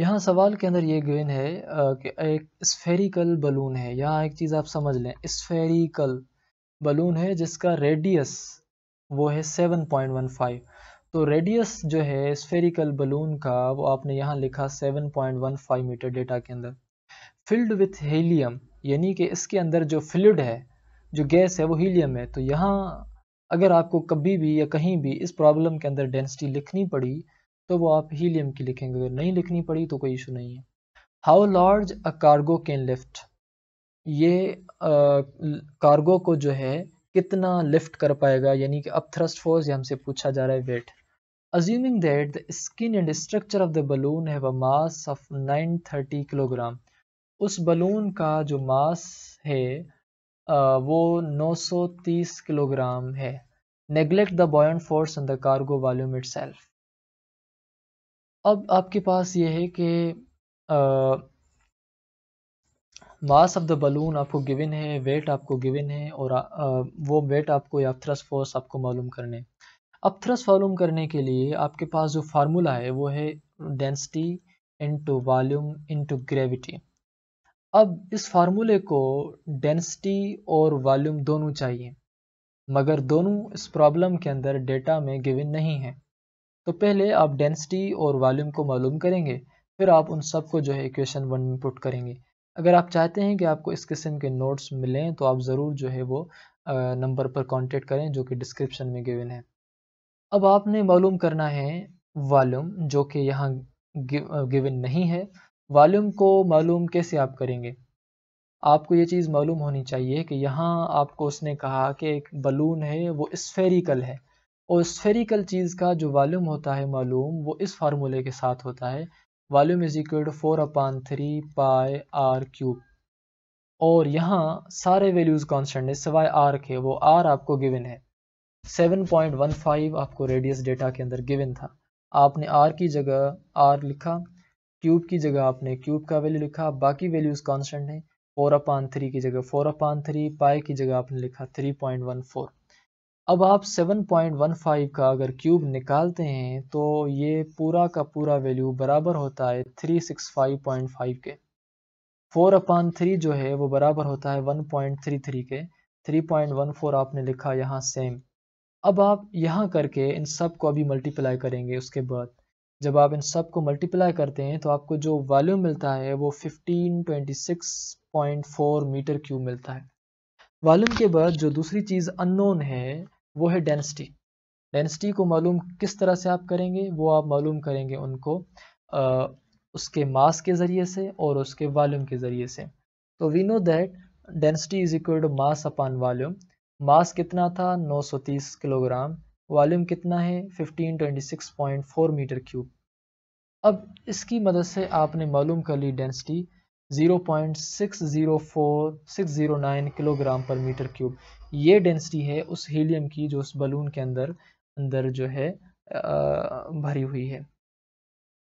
यहाँ सवाल के अंदर ये गिवन है कि एक स्फेरिकल बलून है। यहाँ एक चीज़ आप समझ लें स्फेरिकल बलून है जिसका रेडियस वो है 7.15 तो रेडियस जो है स्फेरिकल बलून का, वो आपने यहाँ लिखा 7.15 मीटर डेटा के अंदर। फिल्ड विथ हीलियम यानी कि इसके अंदर जो फ्लूड है, जो गैस है वो हीलियम है। तो यहाँ अगर आपको कभी भी या कहीं भी इस प्रॉब्लम के अंदर डेंसिटी लिखनी पड़ी तो वो आप हीलियम की लिखेंगे। अगर नहीं लिखनी पड़ी तो कोई इशू नहीं है। How large a cargo can lift ये कार्गो को जो है कितना लिफ्ट कर पाएगा? यानी कि अब थ्रस्ट फोर्स ये हमसे पूछा जा रहा है weight assuming that the skin and structure of the balloon have a mass of 930 kilogram उस बलून का जो मास है वो 930 किलोग्राम है। Neglect the buoyant force on the cargo volume itself अब आपके पास ये है कि मास ऑफ़ द बलून आपको गिवन है वेट आपको गिवन है और आ, वो वेट आपको या थ्रस्ट फोर्स आपको मालूम करने अब थ्रस्ट मालूम करने के लिए आपके पास जो फार्मूला है वो है density into volume into gravity अब इस फार्मूले को डेंसिटी और वॉल्यूम दोनों चाहिए मगर दोनों इस प्रॉब्लम के अंदर डेटा में गिवन नहीं है। तो पहले आप डेंसिटी और वॉल्यूम को मालूम करेंगे, फिर आप उन सबको जो है इक्वेशन वन में पुट करेंगे। अगर आप चाहते हैं कि आपको इस किस्म के नोट्स मिलें तो आप ज़रूर जो है वो नंबर पर कांटेक्ट करें, जो कि डिस्क्रिप्शन में गिवन है। अब आपने मालूम करना है वॉल्यूम जो कि यहाँ गिवन नहीं है। वॉल्यूम को मालूम कैसे आप करेंगे? आपको ये चीज़ मालूम होनी चाहिए कि यहाँ आपको उसने कहा कि एक बलून है, वो स्फेरिकल है। और स्फेरिकल चीज़ का जो वॉल्यूम होता है मालूम, वो इस फार्मूले के साथ होता है। Volume is equal to four upon three pi r cube और यहाँ सारे वैल्यूज़ कांस्टेंट है, सिवाय आर के, वो आर आपको गिवन है। 7.15 आपको रेडियस डेटा के अंदर गिवन था। आपने आर की जगह आर लिखा क्यूब की जगह आपने क्यूब का वैल्यू लिखा, बाकी वैल्यूज़ कांस्टेंट है। फोर अपान थ्री की जगह फोर अपान थ्री पाई की जगह आपने लिखा 3.14 अब आप 7.15 का अगर क्यूब निकालते हैं तो ये पूरा का पूरा वैल्यू बराबर होता है 365.5 के। 4 अपान थ्री जो है, वो बराबर होता है 1.33 के। 3.14 आपने लिखा यहाँ सेम अब आप यहाँ करके इन सबको अभी मल्टीप्लाई करेंगे उसके बाद। जब आप इन सबको मल्टीप्लाई करते हैं तो आपको जो वॉल्यूम मिलता है, वो 1526.4 मीटर क्यूब मिलता है। वॉल्यूम के बाद जो दूसरी चीज़ अननोन है वो है डेंसिटी डेंसिटी को मालूम किस तरह से आप करेंगे वो आप मालूम करेंगे उनको आ, उसके मास के ज़रिए से और उसके वॉल्यूम के ज़रिए से. तो we know that density is equal to mass upon volume mass कितना था? 930 किलोग्राम. वॉल्यूम कितना है? 1526.4 मीटर क्यूब अब इसकी मदद से आपने मालूम कर ली density 0.604609 kilogram per metre cube. ये डेंसिटी है उस हीलियम की जो उस बलून के अंदर अंदर जो है भरी हुई है।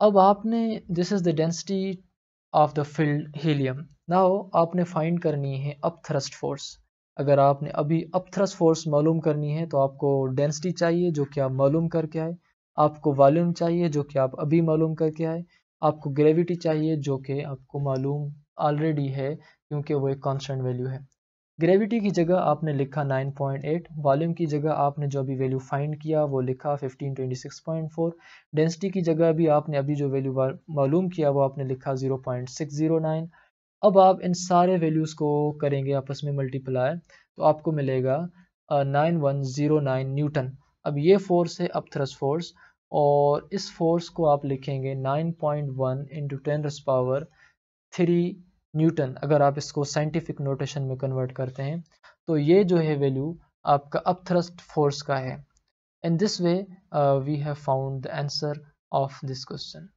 अब आपने this is the density of the field helium now आपने फाइंड करनी है अप थ्रस्ट फोर्स अगर आपने अभी अप थ्रस्ट फोर्स मालूम करनी है तो आपको डेंसिटी चाहिए, जो कि आप मालूम करके आए। आपको वॉल्यूम चाहिए, जो कि आप अभी मालूम करके आए। आपको ग्रेविटी चाहिए, जो कि आपको मालूम ऑलरेडी है, क्योंकि वो एक कांस्टेंट वैल्यू है। ग्रेविटी की जगह आपने लिखा 9.8 वॉल्यूम की जगह आपने जो अभी वैल्यू फाइंड किया, वो लिखा 1526.4 डेंसिटी की जगह भी आपने अभी जो वैल्यू मालूम किया, वो आपने लिखा 0.609 अब आप इन सारे वैल्यूज़ को करेंगे आपस में मल्टीप्लाई तो आपको मिलेगा nine one zero nine newton अब ये फोर्स है अब थ्रस फोर्स और इस फोर्स को आप लिखेंगे 9.1 point one into ten power three newton अगर आप इसको साइंटिफिक नोटेशन में कन्वर्ट करते हैं। तो ये जो है वैल्यू आपका अपथ्रस्ट फोर्स का है। In this way we have found the answer of this question